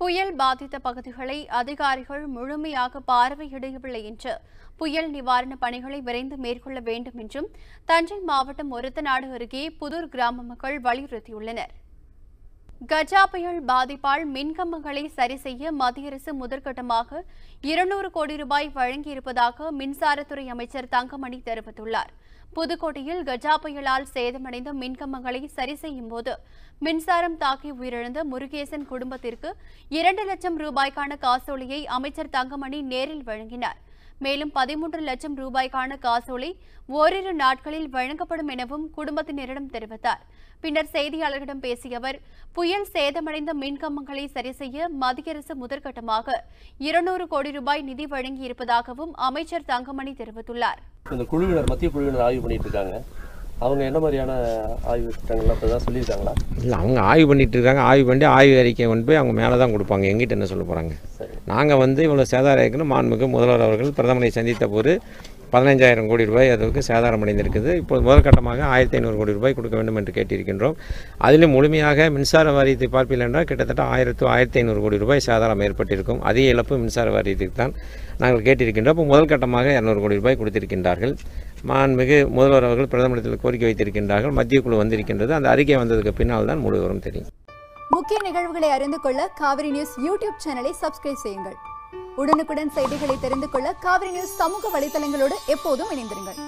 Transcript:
புயல் பாதித்த பகுதிகளை அதிகாரிகள் முழுமையாக பார்வையிடவில்லை என்று புயல் நிவாரணப் பணிகளை விரைந்து மேற்கொள்ள வேண்டும் என்றும் தஞ்சை மாவட்டம் ஒருத்தநாடு அருகே புதூர் கிராம மக்கள் வலியுறுத்தியுள்ளனர். கஜா புயல் பாதிப்பால் மின்கம்பங்களை சரி செய்ய மத்திய அரசு முதற்கட்டமாக இருநூறு கோடி ரூபாய் வழங்கியிருப்பதாக மின்சாரத்துறை அமைச்சர் தங்கமணி தெரிவித்துள்ளார். புதுக்கோட்டையில் கஜா புயலால் சேதமடைந்த மின்கம்பங்களை சரி செய்யும் போது மின்சாரம் தாக்கி உயிரிழந்த முருகேசன் குடும்பத்திற்கு இரண்டு லட்சம் ரூபாய்க்கான காசோலையை அமைச்சர் தங்கமணி நேரில் வழங்கினார். மேலும் பதிமூன்று லட்சம் ரூபாய்க்கான காசோலை ஓரிரு நாட்களில் வழங்கப்படும் எனவும் குடும்பத்தினரிடம் தெரிவித்தார். பின்னர் செய்தியாளர்களிடம் பேசிய அவர் புயல் சேதமடைந்த மின்கம்பங்களை சரி செய்ய மத்திய அரசு முதற்கட்டமாக இருநூறு கோடி ரூபாய் நிதி வழங்கியிருப்பதாகவும் அமைச்சர் தங்கமணி தெரிவித்துள்ளார். இந்த குழுவினர் மத்திய குழுவினர் ஆய்வு பண்ணிட்டு இருக்காங்க. அவங்க என்ன மாதிரியான ஆய்வு திட்டங்கள்லாம் இப்போ தான் சொல்லியிருக்காங்களா? இல்லை அவங்க ஆய்வு பண்ணிட்டு இருக்காங்க. ஆய்வு பண்ணி ஆய்வு அறிக்கை கொண்டு போய் அவங்க மேலே தான் கொடுப்பாங்க. எங்கிட்ட என்ன சொல்ல போகிறாங்க நாங்கள் வந்து இவ்வளோ சேதாரம் இருக்குன்னு மாண்புமிகு முதல்வர் அவர்கள் பிரதமரை சந்தித்த போது பதினைஞ்சாயிரம் கோடி ரூபாய் அதுக்கு சேதாரம் அடைந்திருக்குது. இப்போது முதற்கட்டமாக ஆயிரத்தி ஐநூறு கோடி ரூபாய் கொடுக்க வேண்டும் என்று கேட்டிருக்கின்றோம். அதிலும் முழுமையாக மின்சார வாரியத்தை பார்ப்பீர்கள் என்றால் கிட்டத்தட்ட ஆயிரத்து ஆயிரத்தி ஐநூறு கோடி ரூபாய் சேதாரம் ஏற்பட்டிருக்கும். அதிக இழப்பு மின்சார வாரியத்துக்கு தான் நாங்கள் கேட்டிருக்கின்றோம். இப்போ முதல் கட்டமாக இரநூறு கோடி ரூபாய் கொடுத்திருக்கின்றார்கள். மாண்புமிகு முதல்வர் அவர்கள் பிரதமரிடத்தில் கோரிக்கை வைத்திருக்கின்றார்கள். மத்திய குழு வந்திருக்கின்றது. அந்த அறிக்கை வந்ததுக்கு பின்னால் தான் முழுவதும் தெரியும். முக்கிய நிகழ்வுகளை அறிந்து கொள்ள காவிரி நியூஸ் யூடியூப் சேனலை சப்ஸ்கிரைப் செய்யுங்கள். உடனுக்குடன் செய்திகளை தெரிந்து கொள்ள காவிரி நியூஸ் சமூக வலைதளங்களோடு எப்போதும் இணைந்திருங்கள்.